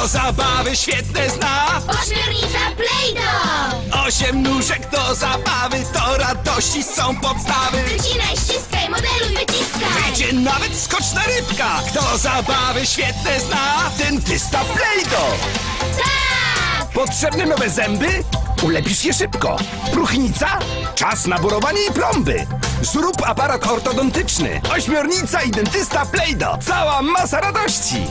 Kto zabawy świetne zna? Ośmiornica Play-Doh! Osiem nóżek do zabawy, to radości są podstawy. Wycinaj, ściskaj, modeluj, wyciskaj! Wyjdzie nawet skoczna rybka. Kto zabawy świetne zna? Dentysta Play-Doh. Tak! Potrzebne nowe zęby? Ulepisz je szybko. Próchnica? Czas na borowanie i plomby. Zrób aparat ortodontyczny. Ośmiornica i dentysta Play-Doh. Cała masa radości.